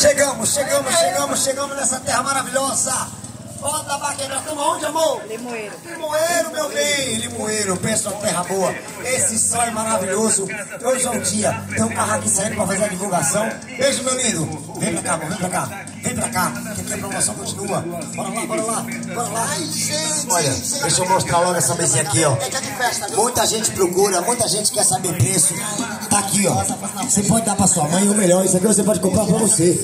Chegamos, chegamos, chegamos, chegamos nessa terra maravilhosa. Roda Baqueira, estamos onde, amor? Limoeiro. Limoeiro, meu bem, Limoeiro, pensa uma terra boa. Esse sol é maravilhoso. Hoje é o dia. Tem um carro aqui saindo para fazer a divulgação. Beijo, meu lindo. Vem pra cá, amor, vem pra cá. Vem pra cá, que aqui a promoção continua. Bora lá, bora lá, bora lá. Ai, gente. Olha, deixa eu mostrar logo essa mesinha aqui, ó. É viu? Muita gente procura, muita gente quer saber preço. Tá aqui, ó. Você pode dar pra sua mãe, ou melhor, isso aqui você pode comprar pra você.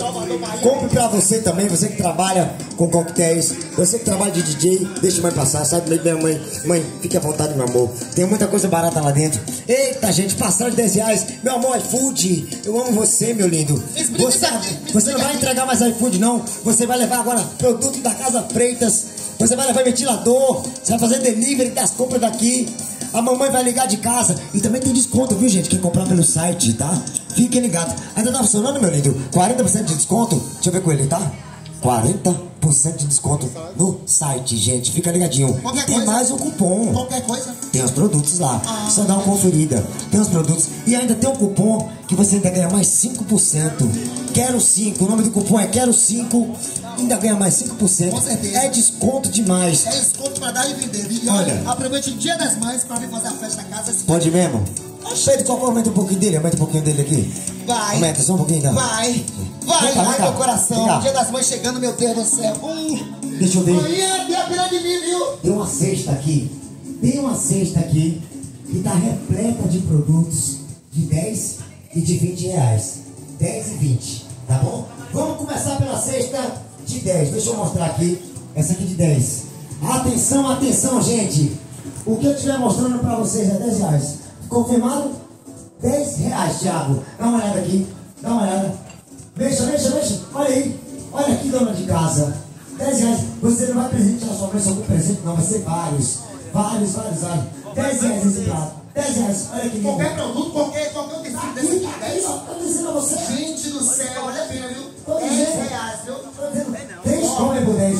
Compre pra você também, você que trabalha com coquetéis, você que trabalha de DJ, deixa a mãe passar, sabe? Minha mãe, mãe, fique à vontade, meu amor. Tem muita coisa barata lá dentro. Eita, gente, passagem de 10 reais. Meu amor, iFood, eu amo você, meu lindo. Você, você não vai entregar mais iFood, não. Você vai levar agora produto da Casa Freitas. Você vai levar ventilador. Você vai fazer delivery das compras daqui. A mamãe vai ligar de casa. E também tem desconto, viu, gente? Quem comprar pelo site, tá? Fiquem ligados. Ainda tá funcionando, meu lindo? 40% de desconto? Deixa eu ver com ele, tá? 40% de desconto no site, gente. Fica ligadinho. Qualquer tem coisa. mais um cupom. Qualquer coisa. Tem os produtos lá. Só dá uma conferida. Tem os produtos. E ainda tem um cupom que você ainda ganha mais 5%. Quero 5. O nome do cupom é Quero 5. Ainda ganha mais 5%. Com certeza. É desconto demais. É desconto pra dar e vender? E Olha. olha, aproveite o dia das mães pra vir fazer a festa na casa. Pode mesmo? Pedro, aumenta um pouquinho dele? Aumenta um pouquinho dele aqui. Vai. Aumenta só um pouquinho, então. Vai. Vai. Vem cá, vem Ai, cá. meu coração. Cá. Dia das mães chegando, meu Deus do céu. Hum. Deixa eu ver. Amanhã tem a pira de mim, viu? Tem uma cesta aqui. Tem uma cesta aqui que está repleta de produtos de 10 e de 20 reais. 10 e 20, tá bom? Vamos começar pela cesta de 10. Deixa eu mostrar aqui. Essa aqui de 10. Atenção, atenção, gente. O que eu estiver mostrando para vocês é 10 reais. Confirmado? 10 reais, Thiago. Dá uma olhada aqui. Dá uma olhada. Mexa, mexa, mexa. Olha aí. Olha aqui, dona de casa. 10 reais. Você não vai presentear sua mãe só com presente, não. Vai ser vários. Vários, vários, vários. 10 reais esse prato. 10 reais. Olha lindo. Qualquer produto, qualquer, qualquer utensílio desse Aqui, aqui. tá aí, ó. Tô dizendo a você. Gente do céu, olha a pena, viu? Tô 10 dizendo. reais, viu? Tô dizendo. 3 compras por 10.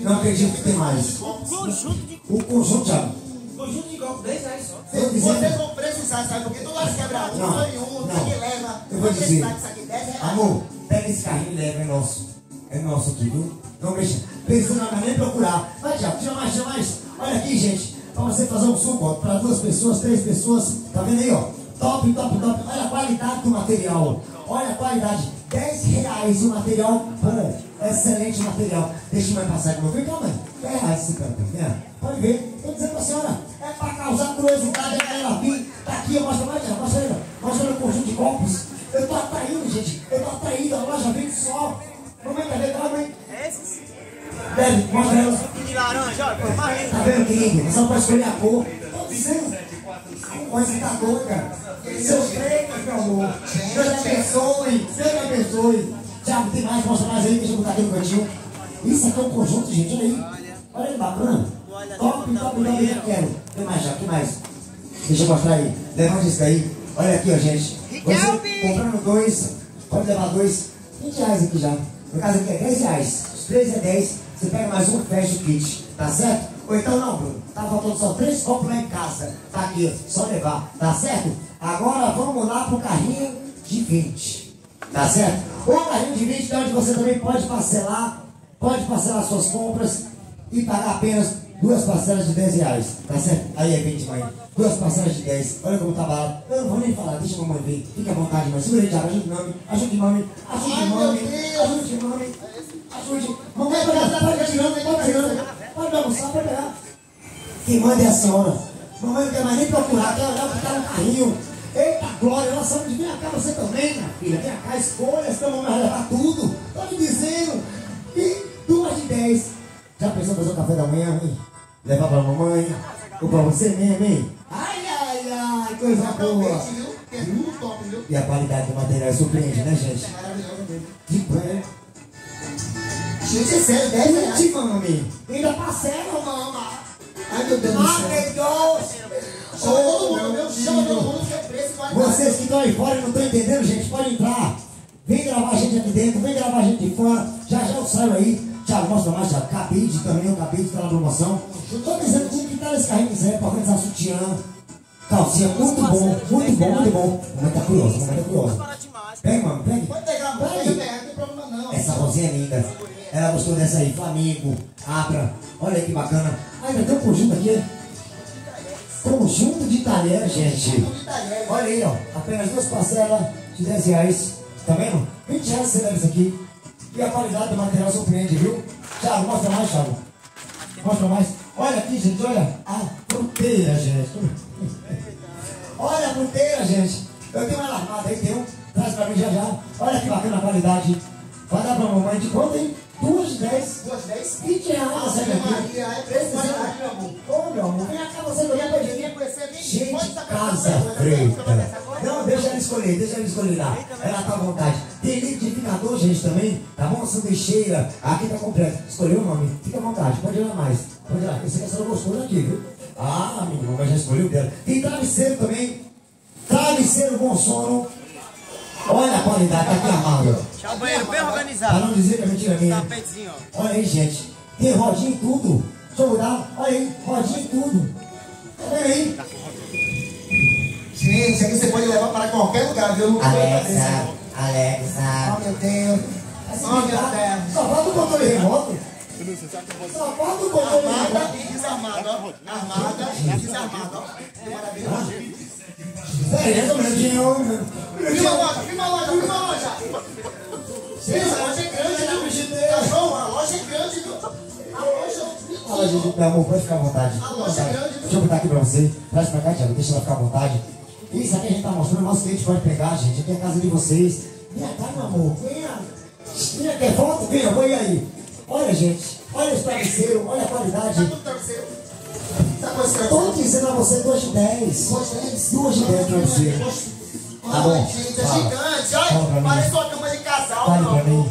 Não acredito que tem mais. O conjunto, Thiago. Conjunto de golpe, 10 reais só. Vocês vão precisar, sabe? Porque toda hora que quebra um, Não, um, não. leva. Eu vou Vai dizer. precisar disso aqui, 10 reais. Amor, pega esse carrinho e leva, é nosso. É nosso aqui, viu? Não mexa. Pensa não vai nem procurar. Vai, Tiago, tira mais, tira mais. Olha aqui, gente. Pra você fazer um suco, ó, pra duas pessoas, três pessoas. Tá vendo aí, ó? Top, top, top. Olha a qualidade do material. Olha a qualidade. 10 reais o material bom. Excelente material. Deixa eu mais passar aqui, meu filho. Calma aí. 10 reais esse canto, tá? Pode ver. Tô dizendo pra senhora. É pra causar curiosidade. A galera vir. Tá aqui, ó. Mostra mais, Mostra ela. De laranja, olha, foi mais Tá vendo? Você não pode escolher a cor. Você tá doida. Seus treinos, meu amor. Deus abençoe. Deus abençoe. Tiago, tem mais? Mostra mais aí. Deixa eu botar aqui no cantinho. Isso aqui é um conjunto, gente. Olha aí. Olha aí, bacana. Top, top, top. Eu quero. Tem mais, já. Tem mais. Deixa eu mostrar aí. Levante isso daí. Olha aqui, ó, gente. Você comprando dois, pode levar dois. 20 reais aqui já. No caso aqui é 10 reais. Os três é 10. Você pega mais um, fecha o kit. Tá certo? Ou então não, Bruno. Tá faltando só três copos lá em casa. Tá aqui. Só levar. Tá certo? Agora vamos lá pro carrinho de 20. Tá certo? O carrinho de 20 é onde você também pode parcelar. Pode parcelar suas compras e pagar apenas duas parcelas de 10 reais. Tá certo? Aí é 20, mãe. Duas parcelas de 10. Olha como tá barato. Eu não vou nem falar, deixa a mamãe ver. Fique à vontade, mãe. Segura aí, Thiago. Ajude mãe. Ajude mãe. Ajude. Deus. Ajude mãe. Ajude. Mamãe, pode pegar, pode tirando, pode tirando. Pode almoçar, pode pegar. Quem manda é a senhora. Mamãe não quer mais nem procurar, quer olhar o que tá no carrinho. Eita, Glória, ela sabe de vem cá você também, minha filha. Vem cá, escolha, senão mamãe vai levar tudo. Tô lhe dizendo. E duas de dez. Já pensou fazer o café da manhã, hein? Levar pra mamãe? Ou pra você mesmo, hein? Ai, ai, ai, coisa boa. Que é? E a qualidade do material surpreende, né, gente? Mesmo. De pé. Gente, é sério, 10 reais. Mami. Ainda parcela, mama. Ai, meu Deus do Ai, céu. meu Deus. Chama todo mundo, Chama todo mundo, que é preço. Vocês que estão aí fora e não estão entendendo, gente, pode entrar. Vem gravar a gente aqui dentro, vem gravar a gente de fora. Já já eu saio aí. Thiago, mostra mais, Thiago. Cabide também, o cabide tá na promoção. Eu tô dizendo tudo que tá nesse carrinho quiser pra organizar sutiã. Calcinha, muito bom, muito bom, muito bom. Mamãe tá curiosa, mamãe tá curiosa. Para demais. Pega, mano, pega. Pode pegar, pode pegar, não tem problema não. irmãzinha linda. Ela gostou dessa aí, Flamengo, Abra. Olha aí que bacana. Ah, ainda tem um conjunto aqui. Conjunto de talher, gente. Olha aí, ó. Apenas duas parcelas de 10 reais. Tá vendo? 20 reais você leva isso aqui. E a qualidade do material surpreende, viu? Thiago, mostra mais, Thiago. Mostra mais. Olha aqui, gente, olha. A fruteira, gente. Olha a fruteira, gente. Eu tenho uma armada aí, tem um. Traz pra mim já já. Olha que bacana a qualidade. Vai dar pra mamãe de quanto, hein? Duas de dez. Duas dez? 20 reais, Ah? Maria, é Maria, meu amor. Ô, meu amor, vem cá você. Queria conhecer quem? Gente, casa preta. Escolher, deixa ela escolher lá. Ela tá à vontade. Tem liquidificador, gente, também. Tá bom? Sanduicheira. Aqui tá completo. Escolheu o nome? Fica à vontade. Pode ir lá mais. Pode ir lá. Esse aqui é só gostoso aqui, viu? Ah, minha irmã já escolheu dela. Tem travesseiro também. Travesseiro bom sono. Olha a qualidade, tá aqui amado. Tchau, banheiro bem Pra organizado. não dizer que é mentira minha. Tapetezinho, ó. Olha aí, gente. Tem rodinha em tudo. Deixa eu mudar. Olha aí, rodinha em tudo. Vendo aí? Gente, isso aqui você pode levar para qualquer lugar, viu? Não tem Alexa, Oh, Alexa. meu Deus. Assim, Oh, meu tá? Deus. Só falta o controle remoto. Só falta o controle Armada remoto. e desarmada, ó. Armada e desarmada, ó. Maravilha. Minutinho. um minutinho. Filma a loja, filma a loja, filma a loja. Essa loja é grande, viu? Cachorro, a loja é grande, viu? A loja... Fala, Gigi, meu amor, pode ficar à vontade. A loja é grande, viu? Deixa eu botar aqui pra você. Traz pra cá, Thiago, deixa ela ficar à vontade. Isso aqui a gente tá mostrando, nosso cliente pode pegar, gente. Aqui é a casa de vocês. Vem cá, meu amor. Venha. Venha, quer foto? Venha, vem aí. Olha, gente. Olha esse travesseiro, olha a Tá qualidade. tudo travesseiro. Tá Tô travesseiro? dizendo a você 2 de 10. Duas dez? Duas de 10 pra você. Tá bom. Ai, gente, é gigante. Mim. parece uma cama de casal, meu amor.